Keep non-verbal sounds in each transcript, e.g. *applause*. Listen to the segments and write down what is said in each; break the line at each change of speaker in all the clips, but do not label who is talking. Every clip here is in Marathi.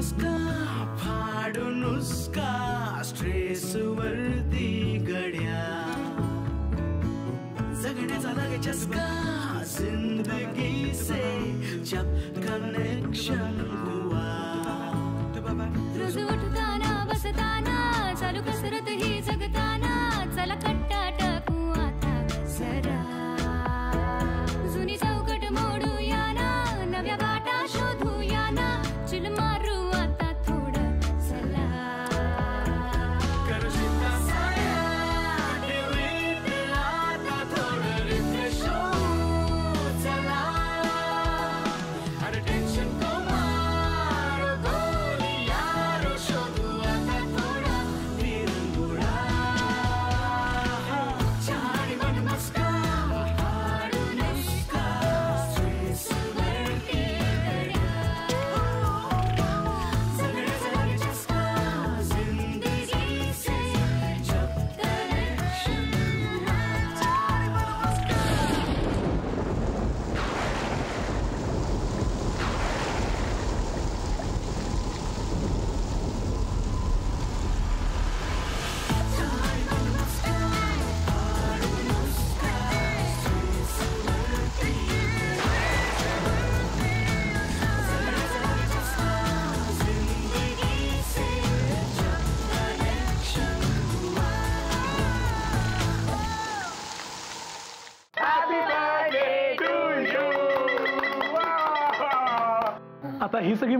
más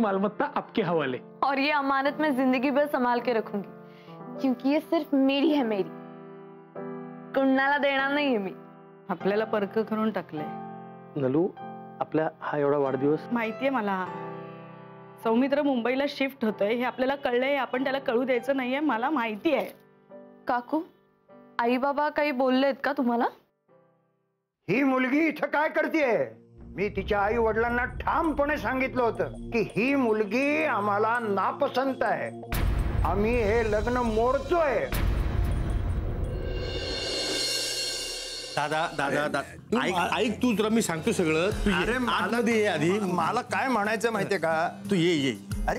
मालमत्ता आपके हवाले।
और ये अमानत मैं जिंदगी भर संभाल के रखूंगी क्योंकि ये सिर्फ मेरी है मेरी। कुणाला देणार नाहीये मी।
आपल्याला परक करून टाकलंय।
नलू आपल्या हा एवढा वाढदिवस
माहितीये मला. सौमित्र मुंबईला शिफ्ट होतोय हे आपल्याला कळलंय आपण त्याला कळू द्यायचं नाहीये मला माहिती आहे.
काकू आई बाबा काही बोललेत का तुम्हाला?
ही मुलगी इथं काय करतेय? मी तिच्या आई वडिलांना ठामपणे सांगितलं होतं की ही मुलगी आम्हाला नापसंत आहे. आम्ही हे लग्न मोडतोय.
दादा दादा दादा ऐक. ऐक तू तुला मी सांगतो सगळं. तू
अरे मला
ये आधी.
मला काय म्हणायचं माहितीये का?
तू ये ये.
अरे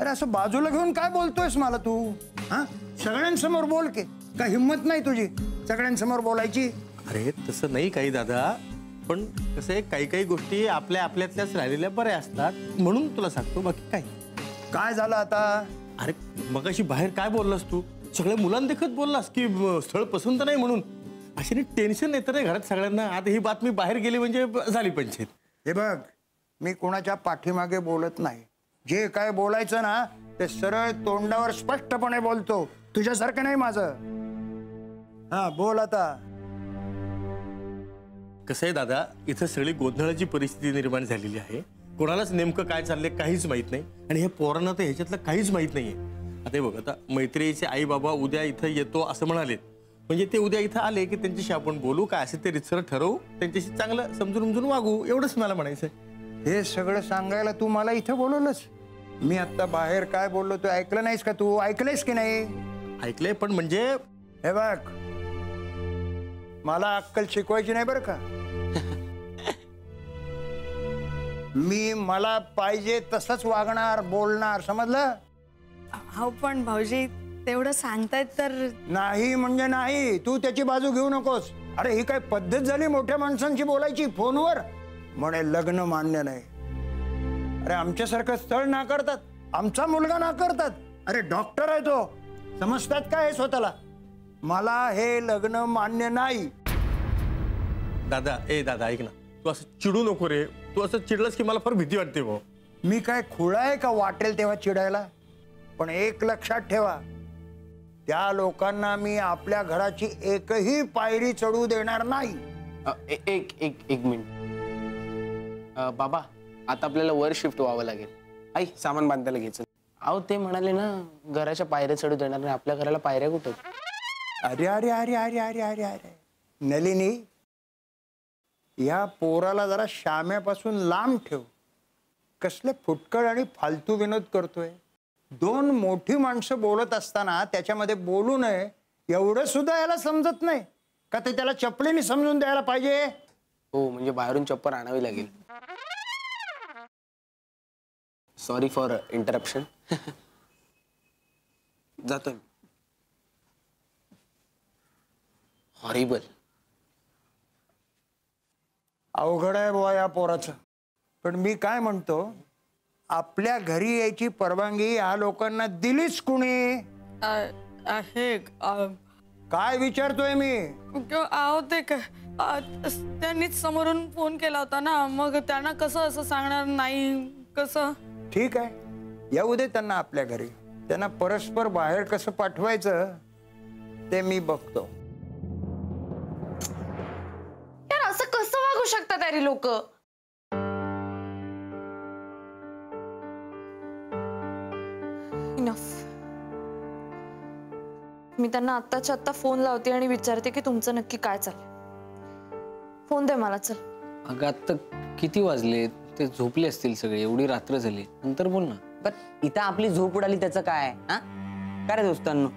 अरे असं बाजूला घेऊन काय बोलतोयस मला तू? हा? सगळ्यांसमोर बोल की. का हिंमत नाही तुझी सगळ्यांसमोर बोलायची?
अरे तसं नाही काही दादा. पण कसं आहे काही काही गोष्टी आपल्या आपल्यातल्याच राहिलेल्या बऱ्या असतात. म्हणून तुला सांगतो बाकी काय?
काय झालं आता?
अरे मग अशी बाहेर काय बोललास तू? सगळ्या मुलांदेखत बोललास की स्थळ पसंत नाही म्हणून. अशी टेन्शन येतं रे घरात सगळ्यांना. आता ही बातमी बाहेर गेली म्हणजे झाली पंचायत.
हे बघ मी कोणाच्या पाठीमागे बोलत नाही. जे काय बोलायचं ना ते सरळ तोंडावर स्पष्टपणे बोलतो. तुझ्यासारखं नाही माझं. हा बोल आता.
कसं आहे दादा इथं सगळी गोंधळाची परिस्थिती निर्माण झालेली आहे. कोणालाच नेमकं काय चाललंय काहीच माहीत नाही. आणि हे पोरांना तर ह्याच्यातलं काहीच माहीत नाहीये. आता हे बघ आता मैत्रिणीचे आई बाबा उद्या इथं येतो असं म्हणाले म्हणजे ते उद्या इथं आले की त्यांच्याशी आपण बोलू काय असेल ते रितसर ठरवू त्यांच्याशी चांगलं समजून उमजून वागू एवढंच मला म्हणायचं
हे सगळं सांगायला तू मला इथं बोलवलंस? मी आता बाहेर काय बोललो तू ऐकलं नाहीस का तू? ऐकलंयस की नाही?
ऐकलंय पण म्हणजे?
हे बघ मला अक्कल शिकवायची नाही बरं का? *laughs* मी मला पाहिजे तसंच वागणार बोलणार समजलं?
हो पण भाऊजी तेवढं सांगतायत तर
नाही म्हणजे नाही तू त्याची बाजू घेऊ नकोस. अरे ही काय पद्धत झाली मोठ्या माणसांची बोलायची फोनवर? म्हणे लग्न मान्य नाही. अरे आमच्यासारखं स्थळ नाकारतात. आमचा मुलगा नाकारतात. अरे डॉक्टर आहे तो. समजतात काय स्वतःला? मला हे लग्न मान्य नाही.
दादा ए दादा ऐक ना. तू असं चिडू नको रे. तू असं चिडलंस की मला फार भीती वाटते भाऊ
मी काय खुळा आहे का वाटेल तेव्हा चिडायला? पण एक लक्षात ठेवा त्या लोकांना मी आपल्या घराची एकही पायरी चढू देणार नाही.
अ, ए- एक एक एक मिनिट. अ, बाबा आता आपल्याला वर शिफ्ट व्हावं लागेल. आई सामान बांधायला घ्यायचं. अहो ते म्हणाले ना घराच्या पायऱ्या चढू देणार नाही. आपल्या घराला पायऱ्या कुठं
अरे अरे अरे अरे अरे अरे अरे. नलिनी या पोराला जरा शाम्यापासून लांब ठेव. कसले फुटकळ आणि फालतू विनोद करतोय. दोन मोठी माणसं बोलत असताना त्याच्यामध्ये बोलू नये एवढं सुद्धा याला समजत नाही. का ते त्याला चपलीने समजून द्यायला पाहिजे?
हो म्हणजे बाहेरून चप्पल आणावी लागेल. सॉरी फॉर इंटरप्शन जातोय हॉरिबल
अवघड आहे बुवा या पोराचं. पण मी काय म्हणतो आपल्या घरी यायची परवानगी या लोकांना दिलीच कुणी?
आहे
काय विचारतोय मी?
क- आहो ते त्यांनीच समोरून फोन केला होता ना मग त्यांना कसं असं सांगणार नाही कसं?
ठीक आहे. येऊ दे त्यांना आपल्या घरी. त्यांना परस्पर बाहेर कसं पाठवायचं ते मी बघतो.
वागू शकतात अरे लोक. इनफ मी त्यांना आत्ताच्या आत्ता फोन लावते आणि विचारते की तुमचं नक्की काय चाललंय. फोन दे मला चल.
अगं आत्ता किती वाजले? ते झोपले असतील सगळे. एवढी रात्र झाली. नंतर बोल ना.
पण इथं आपली झोप उडाली त्याचं काय? हा? काय रे दोस्तांनो?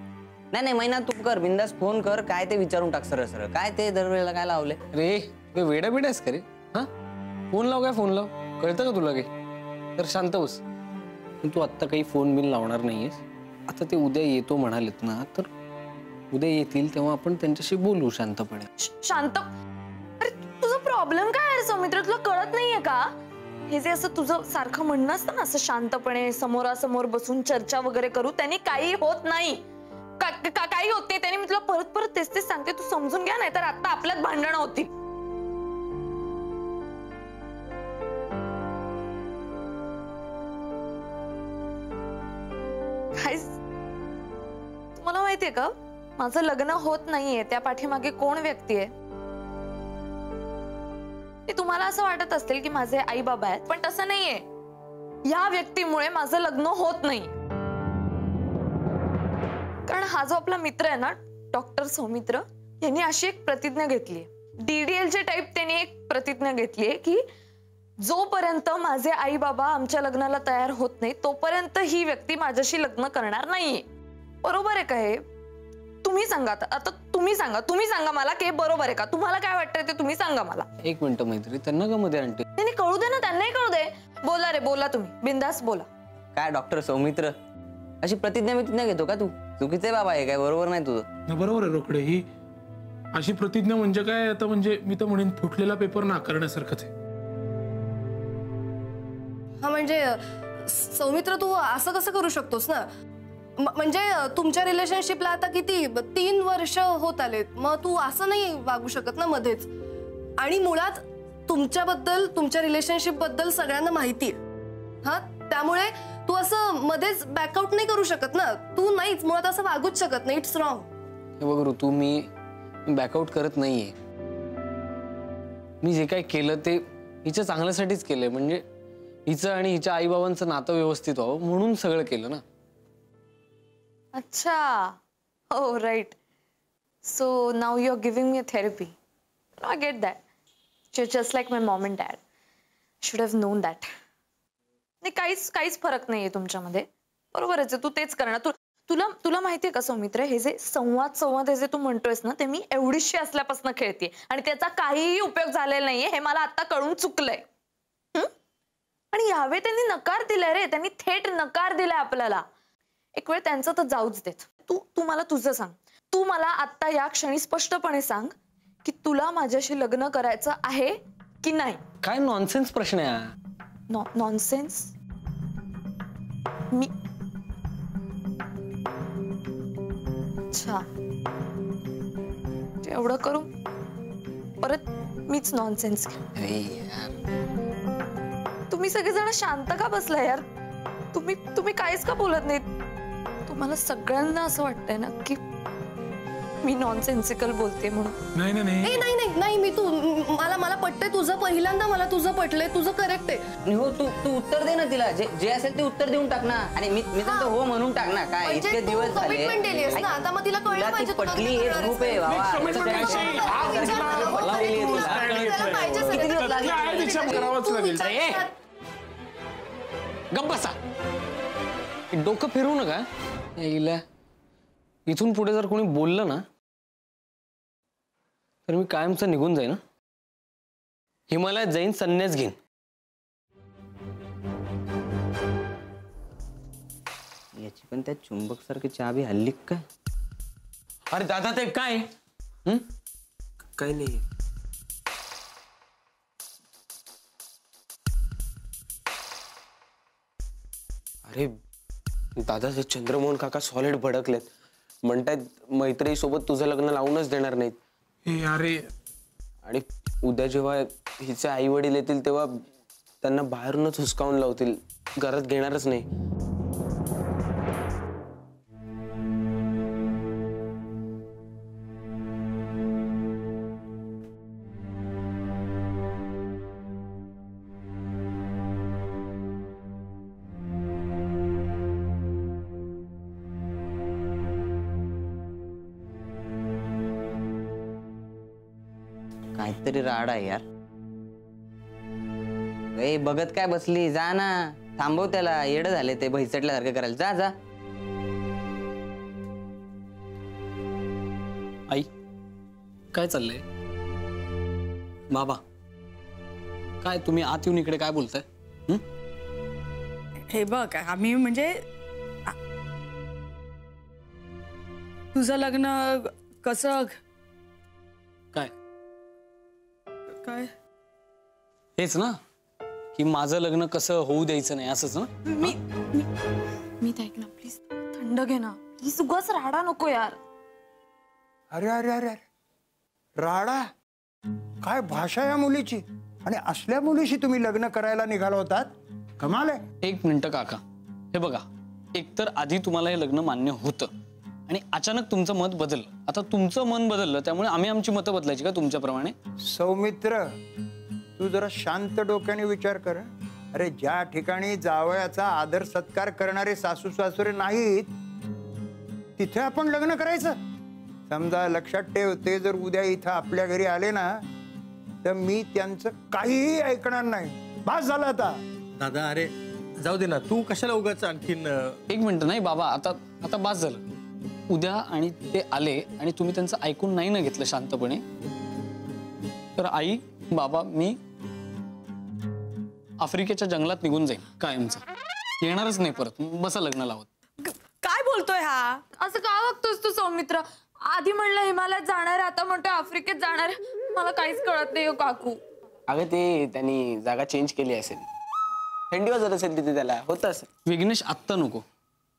नाही नाही महिना तू कर. बिंदास फोन कर. काय ते विचारून टाक सरळ सरळ. काय ते दरवेळेला काय लावले?
रे ते वेडा बिडास का रे? हा? फोन लाव काय फोन लाव? कळतं का तुला काही? तर शांत बस. तू आत्ता काही फोन बिन लावणार नाहीयेस. आता ते उद्या येतो म्हणालेत ना तर उद्या येतील तेव्हा आपण त्यांच्याशी बोलू शांतपणे.
शांत? अरे तुझा प्रॉब्लेम काय आहे सौमित्र? तुला कळत नाहीये का? हे जे असं तुझं सारखं म्हणणं असतं ना असं शांतपणे समोरासमोर बसून चर्चा वगैरे करू त्यांनी काही होत नाही. का- का- काही होते त्याने त्यांनी मी तुला परत परत तेच तेच सांगते तू समजून घ्या नाही तर आता आपल्यात भांडणं होतील. माहितीये का? माझं लग्न होत नाहीये. त्या पाठीमागे कोण व्यक्ती आहे? ते तुम्हाला असं वाटत असेल की माझे आई बाबा आहेत पण तसं नाहीये. या व्यक्तीमुळे माझं लग्न होत नाही. कारण हा जो आपला मित्र आहे ना डॉक्टर सौमित्र यांनी अशी एक प्रतिज्ञा घेतली डीडीएलचे टाईप त्यांनी एक प्रतिज्ञा घेतली आहे की जोपर्यंत माझे आई बाबा आमच्या लग्नाला तयार होत नाही तोपर्यंत ही व्यक्ती माझ्याशी लग्न करणार नाहीये. बरोबर आहे का हे? तुम्ही सांगा आता. आता तुम्ही सांगा. तुम्ही सांगा मला की बरोबर आहे का? तुम्हाला काय वाटतंय ते तुम्ही सांगा मला.
एक मिनिट मैत्री त्यांना का मध्ये आणते
नाही नाही, कळू दे ना त्यांनाही कळू दे. बोला रे बोला तुम्ही. बिंदास बोला.
काय डॉक्टर सौमित्र? अशी प्रतिज्ञा प्रतिज्ञा घेतो का तू? चुकीचे बाबा आहे काय बरोबर नाही तुझं.
बरोबर आहे रोकडे. ही अशी प्रतिज्ञा म्हणजे काय? आता म्हणजे मी तर म्हणेन फुटलेला पेपर नाकारण्यासारखंच आहे.
हा म्हणजे सौमित्र तू असं कसं करू शकतोस ना? म्हणजे तुमच्या रिलेशनशिपला आता किती? तीन वर्ष होत आलेत. मग तू असं नाही वागू शकत ना मध्येच. आणि मुळात तुमच्याबद्दल तुमच्या रिलेशनशिपबद्दल सगळ्यांना माहिती आहे. हा? त्यामुळे तू असं मध्येच बॅकआउट नाही करू शकत ना? तू नाहीच. मुळात असं वागूच शकत नाही. इट्स रॉंग
हे बघ ऋतू मी बॅकआउट करत नाहीये. मी जे काय केलं ते हिच्या चांगल्यासाठीच केलंय. म्हणजे हिचं आणि हिच्या आईबाबांचं नातं व्यवस्थित व्हावं म्हणून सगळं केलं ना?
अच्छा. ओ right so now you are giving me therapy I get that just like my mom and dad should have known that नाही काहीच काहीच फरक नाहीये तुमच्यामध्ये. बरोबरच आहे तू तेच करणार. तू तुला तुला माहितीये का सौमित्र हे जे संवाद संवाद हे जे तू म्हणतोयस ना ते मी एवढीशी असल्यापासून खेळते आणि त्याचा काहीही उपयोग झालेला नाहीये हे मला आता कळून चुकलंय. आणि यावेळी त्यांनी नकार दिलाय रे. त्यांनी थेट नकार दिलाय आपल्याला. एक वेळ त्यांचं तर जाऊच देत. तू तू मला तुझं सांग. तू मला आत्ता या क्षणी स्पष्टपणे सांग की तुला माझ्याशी लग्न करायचं आहे की नाही?
काय नॉनसेन्स प्रश्न आहे?
नॉनसेन्स मी अच्छा. एवढं करू? परत मीच नॉनसेन्स तुम्ही सगळेजण शांत का बसला यार? तुम्ही तुम्ही काहीच का बोलत नाहीत? तुम्हाला सगळ्यांना असं वाटतंय ना की मी नॉनसेन्सिकल बोलते म्हणून.
नाही नाही नाही.
ए नाही नाही नाही मी तू मला मला पटतंय तुझं पहिल्यांदा मला तुझं पटलंय तुझं करेक्ट आहे.
हो तू तू उत्तर दे ना तिला. जे जे असेल ते उत्तर देऊन टाक ना. आणि मी मी तर हो. म्हणून टाक ना. काय
म्हणजे
इतके
तू
दिवस झाले.
commitment दिलीयस ना, आता मग तिला कळलं
तुला ती
पाहिजे
पटली हे ग्रुप आहे. बाबा.
commitment
असं काय-
विषयी
विचार
विचार
मला
मला
पटतंय
लिहितो.
तुला.
त्याला
त्याला पाहिजे
किती
सगळं.
दिवस लागले?
काय विचार करावाच
तू
लागेल
विचार
ए!
कर.
गप्प बसा. डोकं फिरवू नका. इथून पुढे जर कोणी बोललं ना तर मी कायमचं निघून जाईन. हिमालयात जाईन संन्यास घेईन.
याची पण त्या चुंबक सारखी चहा बी हल्ली का काय?
अरे दादा ते काय? हं? काही नाही. अरे दादा ते चंद्रमोहन काका सॉलिड भडकलेत. म्हणतायत मैत्री सोबत तुझं लग्न लावूनच देणार नाहीत.
हे अरे.
आणि उद्या जेव्हा हिचे आई वडील येतील तेव्हा त्यांना बाहेरूनच हुसकावून लावतील. घरात घेणारच नाही.
काहीतरी राड आहे यार. ए बघत काय बसली? जा ना. थांबव त्याला. येड झाले ते भैसटल्यासारखं करायला. जा जा.
आई काय चाललंय? बाबा काय तुम्ही आत येऊन इकडे काय बोलताय? हं?
बघ आम्ही म्हणजे तुझं लग्न कसं
काय? हेच ना की माझं लग्न कसं होऊ द्यायचं नाही असंच ना?
मी मी मी ते ऐक ना प्लीज थंड घे ना. प्लीज उगाच राडा नको यार.
अरे अरे अरे अरे. राडा? काय भाषा या मुलीची? आणि असल्या मुलीशी तुम्ही लग्न करायला निघाला होतात? कमाल आहे.
एक मिनिट काका. हे बघा एकतर आधी तुम्हाला हे लग्न मान्य होतं. आणि अचानक तुमचं मत बदललं. आता तुमचं मन बदललं त्यामुळे आम्ही आमची मतं बदलायची का तुमच्याप्रमाणे?
सौमित्र तू जरा शांत डोक्याने विचार कर. अरे ज्या ठिकाणी जावयाचा आदर सत्कार करणारे सासू सासरे नाहीत तिथे आपण लग्न करायचं. समजा लक्षात ठेव ते जर उद्या इथं आपल्या घरी आले ना तर मी त्यांचं काहीही ऐकणार नाही. बास झालं आता.
दादा अरे जाऊ दे ना तू कशाला उगाच आणखीन
एक मिनिट नाही बाबा आता आता बास झालं. उद्या आणि ते आले आणि तुम्ही त्यांचं ऐकून नाही ना घेतलं शांतपणे? तर आई बाबा मी आफ्रिकेच्या जंगलात निघून जाईल कायमचं. येणारच नाही परत. बसा लग्न लावत
काय बोलतोय हा?
असं का वागतोस तू सौमित्र? आधी म्हणलं हिमालयात जाणार आता म्हणतो आफ्रिकेत जाणार मला काहीच कळत नाही हो काकू.
अगं ते त्यांनी जागा चेंज केली असेल. थंडी वाजत असेल तिथे त्याला. होतं असेल
विघ्नेश आत्ता नको.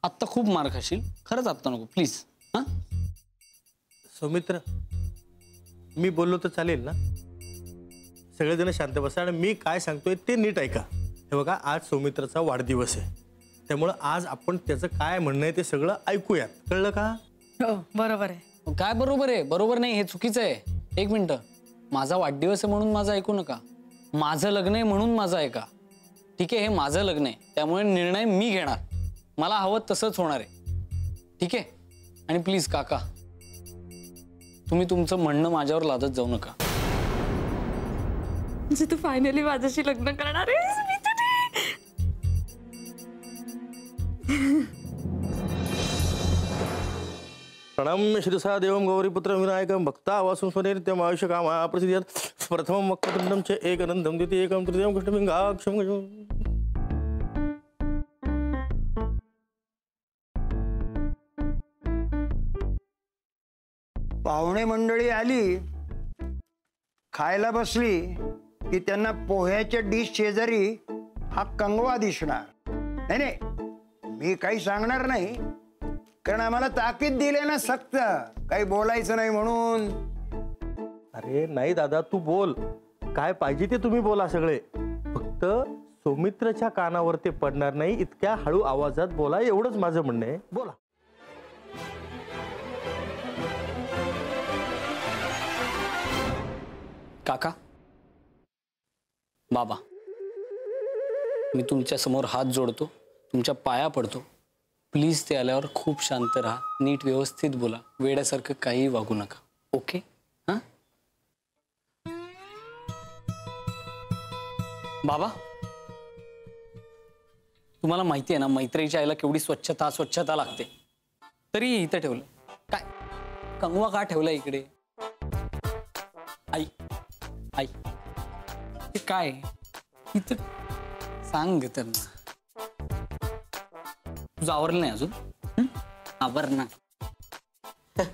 आत्ता खूप मार खाशील. खरंच आत्ता नको. प्लीज हां?
सौमित्र मी बोललो तर चालेल ना? सगळेजण शांत बसा आणि मी काय सांगतोय ते नीट ऐका. हे बघा आज सौमित्राचा वाढदिवस आहे. त्यामुळं आज आपण त्याचं काय म्हणणं आहे ते सगळं ऐकूयात. कळलं का?
हो बरोबर आहे.
काय बरोबर आहे? बरोबर नाही हे चुकीचं आहे. एक मिनिट. माझा वाढदिवस आहे म्हणून माझं ऐकू नका. माझं लग्न आहे म्हणून माझं ऐका. ठीक आहे हे माझं लग्न आहे. त्यामुळे निर्णय मी घेणार. मला हवं तसंच होणार आहे. ठीक आहे? आणि प्लीज़ काका तुम्ही तुमचं म्हणणं माझ्यावर लादत जाऊ नका.
म्हणजे तू फायनली माझ्याशी लग्न करणार मी तुझी
देवम गौरीपुत्र विनायकं भक्ता वासुं स्वनित्यम आयुष्य कामा प्रसिद्धियत प्रथमं वक्रतुण्डं च एकनन्दं द्वितीयकं तृतीयं कृष्णपिङ्गाक्षं
पाहुणे मंडळी आली खायला बसली की त्यांना पोह्याच्या डिश शेजारी हा कंगवा दिसणार. नाही नाही मी काही सांगणार नाही कारण आम्हाला ताकीद दिले ना सक्त. काही बोलायचं नाही म्हणून.
अरे नाही दादा तू बोल. काय पाहिजे ते तुम्ही बोला सगळे. फक्त सौमित्रच्या कानावर ते पडणार नाही इतक्या हळू आवाजात बोला एवढंच माझं म्हणणं आहे. बोला.
काका? बाबा मी तुमच्यासमोर हात जोडतो तुमच्या पाया पडतो. प्लीज ते आल्यावर खूप शांत राहा नीट व्यवस्थित बोला वेड्यासारखं काहीही वागू नका. ओके? हां? बाबा तुम्हाला माहिती आहे ना मैत्रीच्या आईला केवढी स्वच्छता स्वच्छता लागते. तरी इथं ठेवलं. काय? कंगवा का ठेवला इकडे? आई ते काय? इथं सांग त्यांना. तुझं आवरलं नाही अजून? आवर ना *laughs*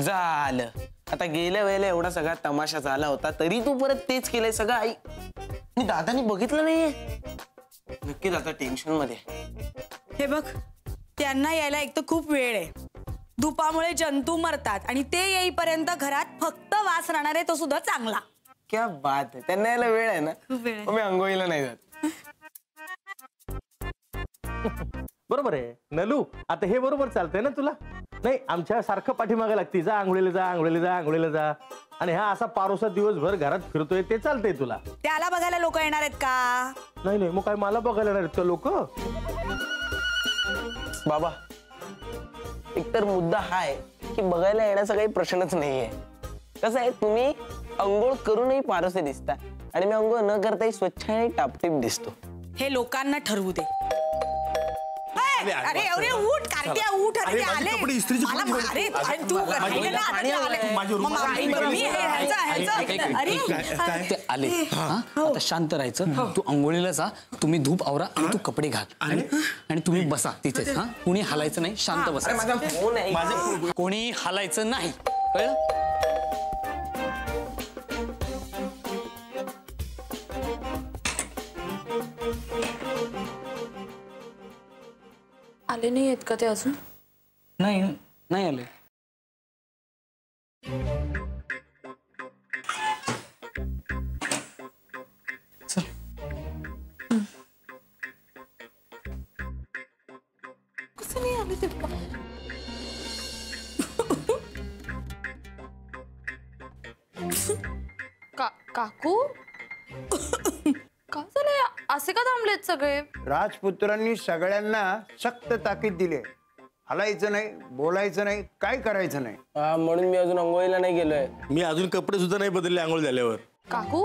झालं. आता गेल्या वेळेला एवढा सगळा तमाशा झाला होता तरी तू परत तेच केलंय सगळं आई. मी दादानी बघितलं नाहीये. नक्कीच आता टेन्शनमध्ये
हे बघ त्यांना यायला एक तर खूप वेळ आहे. धुपामुळे जंतू मरतात आणि ते येईपर्यंत घरात फक्त वास राहणार आहे तो सुद्धा चांगला.
क्या बात आहे त्यांना यायला वेळ आहे ना?
खूप वेळ आहे.
मग मी आंघोळीला नाही जात. *laughs*
बरोबर आहे. नलू आता हे बरोबर चालतंय ना तुला? नाही आमच्या सारखं पाठीमागे लागते. जा आंघोळीला जा आंघोळीला जा आंघोळीला जा. आणि हा असा पारोसा दिवसभर घरात फिरतोय ते चालतंय तुला.
त्याला बघायला लोक येणार आहेत का?
नाही नाही मग काय मला बघायला येणार आहेत का लोक?
बाबा एकतर मुद्दा हा आहे की बघायला येण्याचा काही प्रश्नच नाहीये. कसं आहे तुम्ही अंघोळ करूनही पारसे दिसता आणि मी अंघोळ न करताही स्वच्छ आणि टापटीप दिसतो.
हे लोकांना ठरवू दे. अरे अरे उठ कार्त्या उठ अरे
अरे,
ते
माझे
आले? अरे तू आता ते आले.
माझे रुमाल-
मग आई बरं, मी हे- अरे
ते आले. हा? आता शांत राहायचं. तू आंघोळीला जा तुम्ही धूप आवरा आणि तू कपडे घाल. आणि? आणि तुम्ही बसा तिथेच हा? कुणी हलायचं नाही शांत बसा. कोणी हलायचं नाही. कळलं?
आले नाही आहेत का ते अजून?
नाही नाही आले.
कसं नाही आले ते? का काकू? का झालंय? असे का थांबलेत सगळे?
राजपुत्रांनी सगळ्यांना सक्त ताकीद दिली. हलायचं नाही बोलायचं नाही काय करायचं नाही?
हा, म्हणून मी अजून अंघोळीला नाही गेलोय.
मी अजून कपडे सुद्धा नाही बदलले आंघोळ झाल्यावर.
काकू?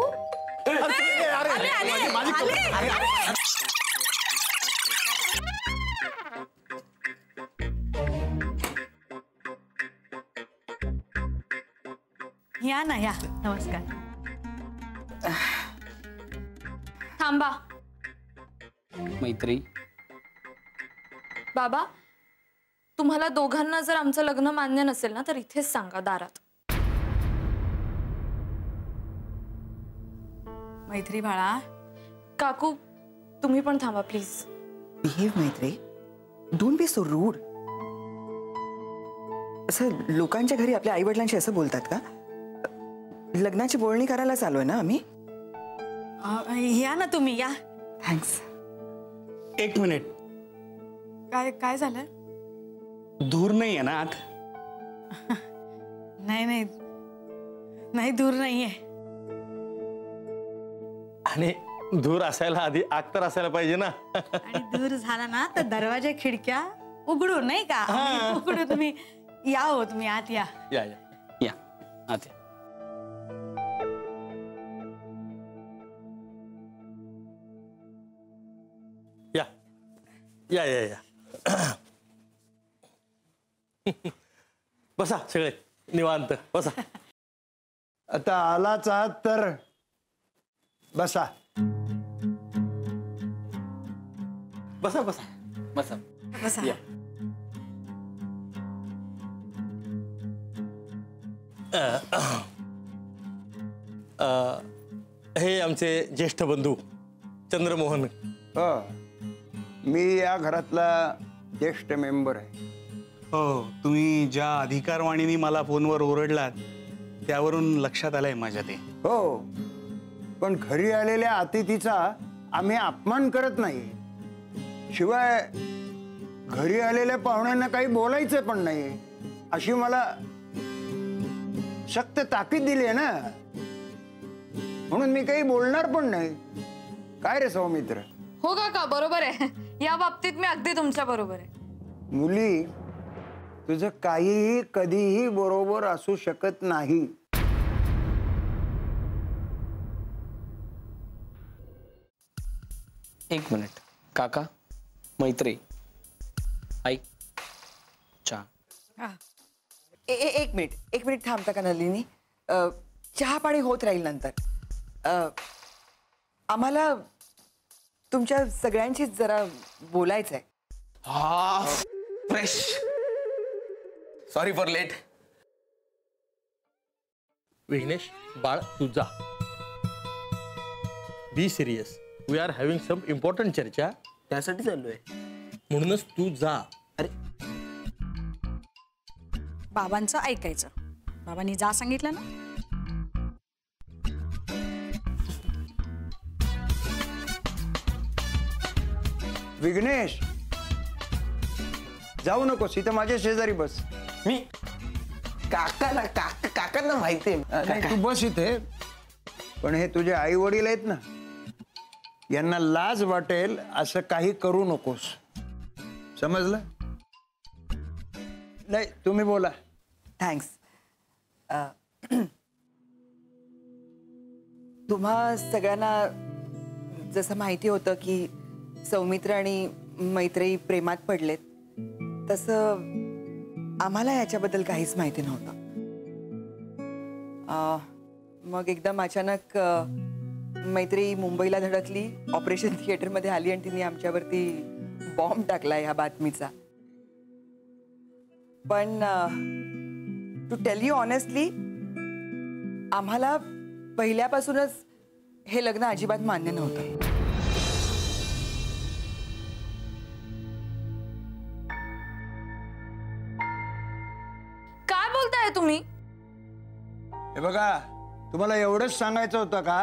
या ना या. नमस्कार.
थांबा.
मैत्री.
बाबा तुम्हाला दोघांना जर आमचं लग्न मान्य नसेल ना तर इथेच सांगा दारात.
मैत्री बाळा.
काकू तुम्ही पण थांबा please
behave Maitri. Don't be so rude असं लोकांच्या घरी आपल्या आई वडिलांशी असं बोलतात का? लग्नाची बोलणी करायला चालू ना आम्ही?
या ना तुम्ही या.
थँक्स
एक मिनिट.
काय काय झालं?
धूर नाही आहे ना आत? *laughs*
नाही नाही. नाही दूर नाहीये.
आणि धूर असायला आधी आग तर असायला पाहिजे ना? *laughs*
आणि दूर झाला ना तर दरवाजा खिडक्या उघडू नाही का? उघडू तुम्ही या हो तुम्ही आत या.
या या.
या आत या.
या. या या या बसा सगळे निवांत बसा.
आता आलाच आहात तर बसा.
बसा बसा.
बसा.
बसा.
या.
अ, हे आमचे ज्येष्ठ बंधू चंद्रमोहन.
हो. मी या घरातला ज्येष्ठ मेंबर आहे.
हो तुम्ही ज्या अधिकारवाणीने मला फोनवर ओरडलात त्यावरून लक्षात आलंय माझ्या ते.
हो पण घरी आलेल्या अतिथीचा आम्ही अपमान करत नाही. शिवाय घरी आलेल्या पाहुण्यांना काही बोलायचं पण नाही. अशी मला सक्त ताकीद दिली आहे ना. म्हणून मी काही बोलणार पण नाही. काय रे सौमित्र?
हो काका बरोबर आहे. या बाबतीत मी अगदी तुमच्या बरोबर आहे.
मुली तुझं काहीही कधीही बरोबर असू शकत नाही.
एक मिनिट. काका मैत्री. आई चहा
ए, ए, एक मिनिट. एक मिनिट थांबता का नलिनी? चहा पाणी होत राहील नंतर. अ, आम्हाला तुमच्या सगळ्यांशी जरा बोलायचं आहे
हा fresh sorry for late
Vighnesh बाळ तू जा. Be serious we are having some important charcha.
त्यासाठी चाललोय.
म्हणूनच तू जा.
अरे.
बाबांचं ऐकायचं. बाबांनी जा सांगितलं ना?
विघ्नेश. जाऊ नकोस इथं माझ्या शेजारी बस.
मी? काकाला काका काकांना माहिती
नाही तू बस इथे. पण हे तुझे आई वडील आहेत ना यांना लाज वाटेल असं काही करू नकोस. समजलं? नाही तुम्ही बोला.
थँक्स तुम्हा सगळ्यांना जसं माहिती होतं की सौमित्र आणि मैत्रेयी प्रेमात पडलेत. तसं आम्हाला याच्याबद्दल काहीच माहिती नव्हतं. मग एकदम अचानक मैत्री मुंबईला धडकली ऑपरेशन थिएटरमध्ये आली आणि तिने आमच्यावरती बॉम्ब टाकला ह्या बातमीचा. पण टू टेल यू ऑनेस्टली आम्हाला पहिल्यापासूनच हे लग्न अजिबात मान्य नव्हतं.
तुम्ही?
हे बघा तुम्हाला एवढंच सांगायचं होतं का?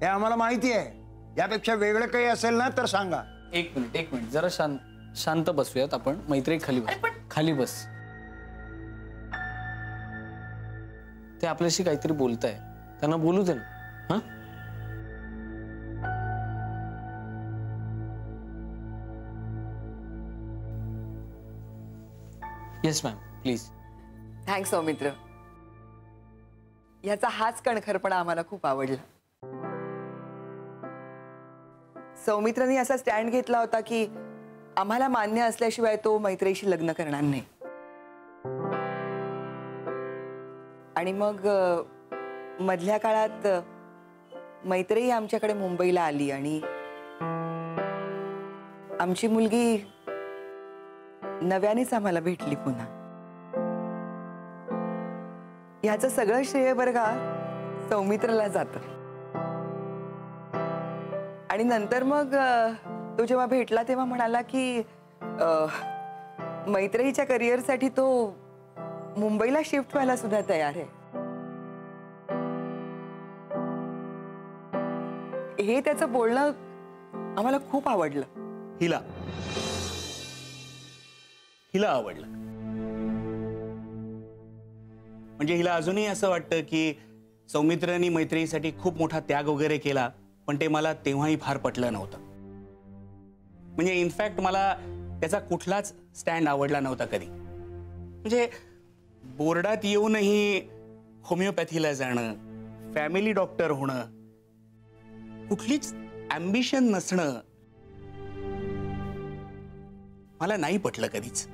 हे आम्हाला माहिती आहे. यापेक्षा वेगळं काही असेल ना तर सांगा.
एक मिनिट एक मिनिट. जरा शांत शांत बसूयात आपण. मैत्री खाली बस. खाली बस. ते आपल्याशी काहीतरी बोलताय. त्यांना बोलू दे ना. हा? Yes ma'am please
thanks Saumitra. याचा हाच कणखरपणा आम्हाला खूप आवडला. सौमित्रने असा स्टँड घेतला होता की आम्हाला मान्य असल्याशिवाय तो मैत्रीशी लग्न करणार नाही. आणि मग मधल्या काळात अ, मैत्रेयी आमच्याकडे मुंबईला आली आणि आमची मुलगी नव्यानेच आम्हाला भेटली पुन्हा. ह्याचं सगळं श्रेय बरं का? सौमित्रला जात. आणि नंतर मग तो जेव्हा भेटला तेव्हा म्हणाला की अ, मैत्रीच्या करिअरसाठी तो मुंबईला शिफ्ट व्हायला सुद्धा तयार आहे. हे त्याचं बोलणं आम्हाला खूप आवडलं.
हिला. हिला आवडलं. म्हणजे हिला अजूनही असं वाटतं की सौमित्रांनी मैत्रिणीसाठी खूप मोठा त्याग वगैरे केला पण ते मला तेव्हाही फार पटलं नव्हतं. म्हणजे इनफॅक्ट मला त्याचा कुठलाच स्टँड आवडला नव्हता कधी. म्हणजे बोर्डात येऊनही होमिओपॅथीला जाणं फॅमिली डॉक्टर होणं कुठलीच ॲम्बिशन नसणं मला नाही पटलं कधीच.